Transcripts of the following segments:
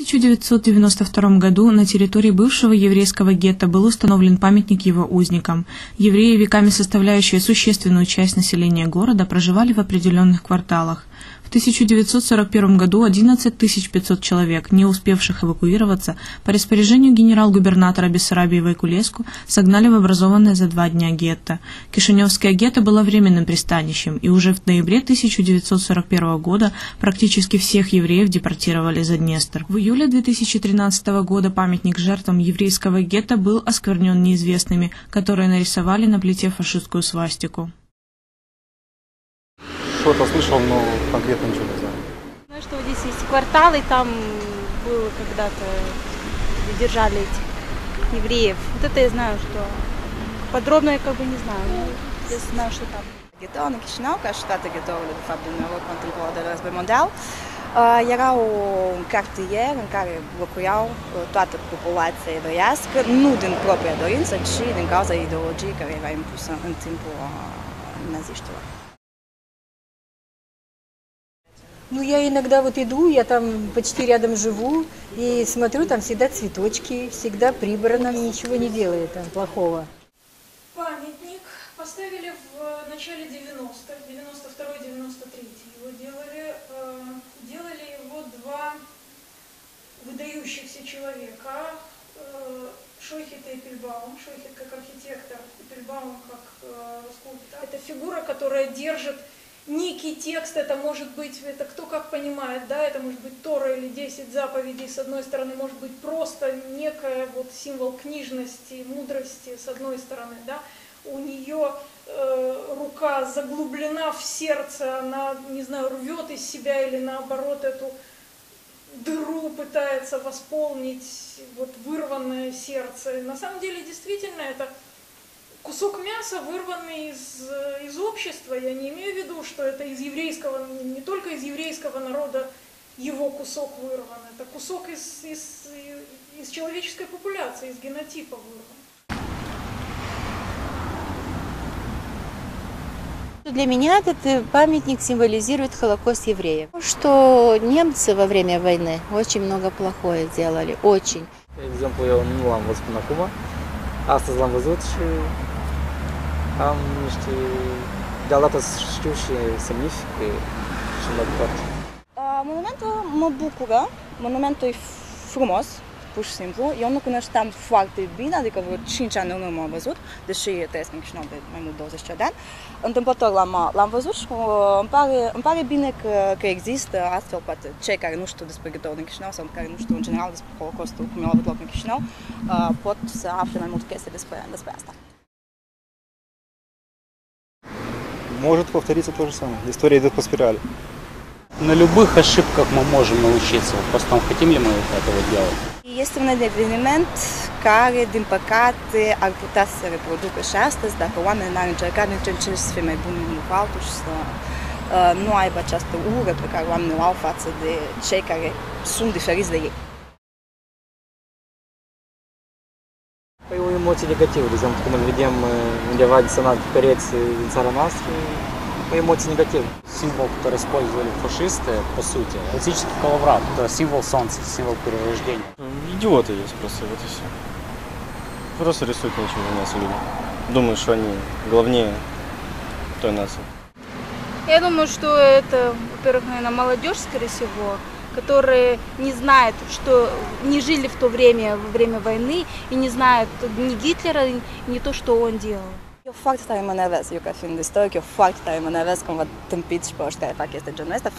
В 1992 году на территории бывшего еврейского гетто был установлен памятник его узникам. Евреи, веками составляющие существенную часть населения города, проживали в определенных кварталах. В 1941 году 11 500 человек, не успевших эвакуироваться, по распоряжению генерал-губернатора Бессарабии Вайкулеску согнали в образованное за два дня гетто. Кишиневское гетто было временным пристанищем, и уже в ноябре 1941 года практически всех евреев депортировали за Днестр. В июле 2013 года памятник жертвам еврейского гетто был осквернен неизвестными, которые нарисовали на плите фашистскую свастику что-то слышал, но конкретно ничего не знаю. Знаю, что здесь есть квартал, и там было когда-то, держали этих евреев. Вот это я знаю, что подробно я как бы не знаю, но я знаю, что там. Գետոնը քիչնակ աշխատը գետոնը ֆաբնով կոնտեմպորարիզ մոնդալ Erau un cartier în care locuiau toată populația evreiască, nu din propria dorință, ci din cauza ideologiei care era impusă în timpul naziștilor. Ну, я иногда вот иду, я там почти рядом живу, и смотрю, там всегда цветочки, всегда прибрано, ничего не делает там плохого. Памятник поставили в начале 90-х, 92-93 его делали. Э, делали его два выдающихся человека, э, Шойхет и Эпельбаум, Шойхет как архитектор, Эпельбаум как э, скульптор. Это фигура, которая держит некий текст, это может быть, это кто как понимает, да, это может быть Тора или 10 заповедей, с одной стороны, может быть просто некая вот символ книжности, мудрости, с одной стороны, да, у нее э, рука заглублена в сердце, она, не знаю, рвет из себя или наоборот эту дыру пытается восполнить вот вырванное сердце. На самом деле, действительно, это кусок мяса, вырванный из, из общества. Я не имею в виду, что это из еврейского, не только из еврейского народа его кусок вырван. Это кусок из, из, из человеческой популяции, из генотипа вырван. Для меня этот э, памятник символизирует Холокост евреев. Что немцы во время войны очень много плохое делали, очень. Astăzi l-am văzut și am niște... Deodată știu și semnifică și mă bucur. Monumentul mă bucură, monumentul e frumos, pur și simplu. Eu nu cunoșteam foarte bine, adică vreo 5 ani în urmă am văzut, deși trăiesc în Chișinău de mai mult 20 de ani. Întâmplător l-am, l-am văzut și uh, îmi pare, îmi pare bine că, că există astfel poate cei care nu știu despre ghettoul din Chișinău sau care nu știu în general despre Holocostul, cum el a avut loc în Chișinău, uh, pot să afle mai multe chestii despre, despre asta. Может повториться то же самое. История идет по спирали. На любых ошибках мы можем научиться. Просто хотим ли мы этого делать? Să se reproducă și astăzi dacă oamenii n-ar încerca din ce în ce să fie mai buni unul cu altul și să uh, nu aibă această ură pe care oamenii o au față de cei care sunt diferiți de ei. Emoție negativă, de exemplu, când îl vedem undeva desenat pe pereți din țara noastră, o emoție negativă. Символ, который использовали фашисты, по сути, классический коловрат. Это символ солнца, символ перерождения. Идиоты есть просто, вот и все. Просто рисуют ничего у нас люди. Думают, что они главнее той нации. Я думаю, что это, во-первых, наверное, молодежь, скорее всего, которые не знают, что не жили в то время, во время войны, и не знают ни Гитлера, ни то, что он делал. Eu foarte tare mă nervez, eu ca fiind istoric, eu tare mă nervez când văd tâmpiți și pe ăștia care fac chestii genul ăsta,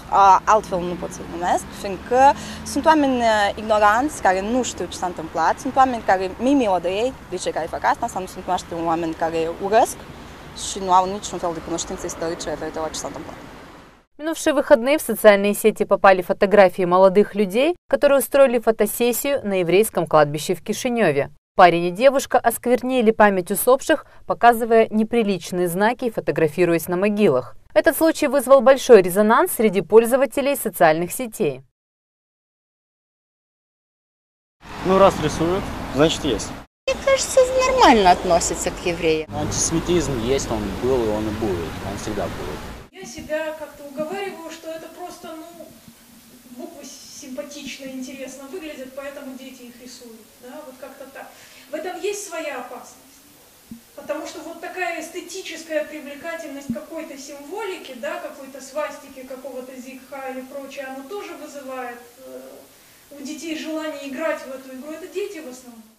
altfel nu pot să-l numesc, fiindcă sunt oameni uh, ignoranți care nu știu ce s-a întâmplat, sunt oameni care mi milă de ei, de cei care fac asta, sau sunt cunoaște oameni care urăsc și nu au niciun fel de cunoștințe istorice referitor la ce s-a întâmplat. Минувшие выходные в социальные сети попали фотографии молодых людей, которые устроили фотосессию на еврейском кладбище в Кишиневе. Парень и девушка осквернили память усопших, показывая неприличные знаки и фотографируясь на могилах. Этот случай вызвал большой резонанс среди пользователей социальных сетей. Ну, раз рисуют, значит есть. Мне кажется, нормально относятся к евреям. Антисемитизм есть, он был и он и будет. Он всегда будет. Я себя как-то уговариваю, что это просто, ну, буквы симпатичные. эстетично интересно выглядят, поэтому дети их рисуют. Да? Вот как-то так. В этом есть своя опасность. Потому что вот такая эстетическая привлекательность какой-то символики, да, какой-то свастики, какого-то зигха или прочее, она тоже вызывает э, у детей желание играть в эту игру. Это дети в основном.